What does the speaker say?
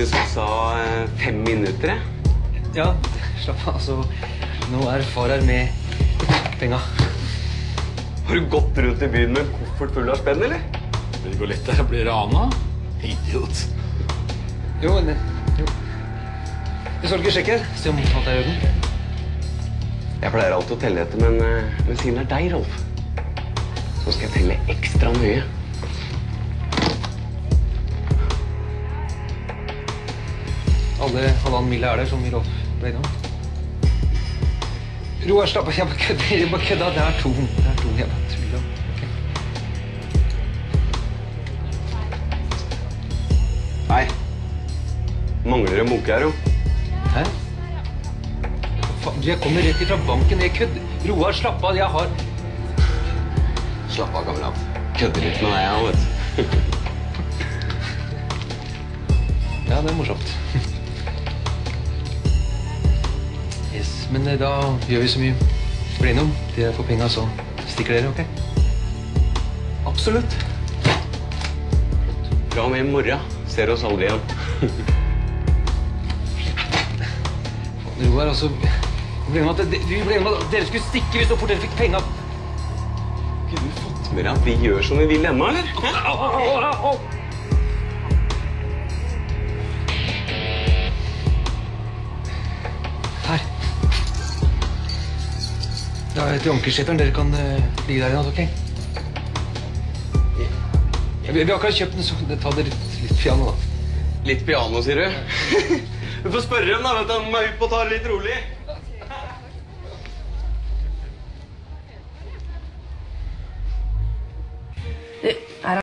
taxi som sa eh, fem minutter. jeg. Ja, slapp av. Altså, nå er far her med penga. Har du gått rundt i byen med en koffert full av spenn, eller? Det går lett der å bli rana. Idiot. Jo, men jo. Jeg skal ikke sjekke? Se om alt er i orden? Jeg pleier alltid å telle etter, men, eh, men siden det er deg, Rolf, så skal jeg telle ekstra nøye. Alle halvannen mil er der, som vi ble innom. Roar, slapp av. Jeg bare kødder. Jeg bare kødder. Det er to. Det er to. Jeg bare tuller. Okay. Hei. Mangler en bunke her, jo. Hæ? Faen? Jeg kommer rett ifra banken. Jeg kødder. Roar, slapp av. Jeg har Slapp av, kamerat. Kødder litt med deg, jeg, vet du. Ja, det er morsomt. Men eh, da gjør vi så mye Bli innom. Dere får penga, så stikker dere, ok? Absolutt. Dra med i morgen ser oss aldri igjen. Roar, altså Vi ble enige om at, vi ble enige om at dere skulle stikke hvis så fort dere fikk penga. Har ikke du fått med deg at vi gjør som vi vil ennå, eller? Hæ? Da er jeg til ankersjetteren. Dere kan uh, ligge der i natt, altså, OK? Jeg, vi har akkurat kjøpt den, så ta det litt, litt, piano, da. Litt piano, sier du? du får spørre dem, da. Vet du, om er opp og tar det litt rolig. Du, er